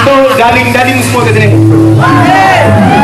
Itu daling-daling semua kat sini. Eh.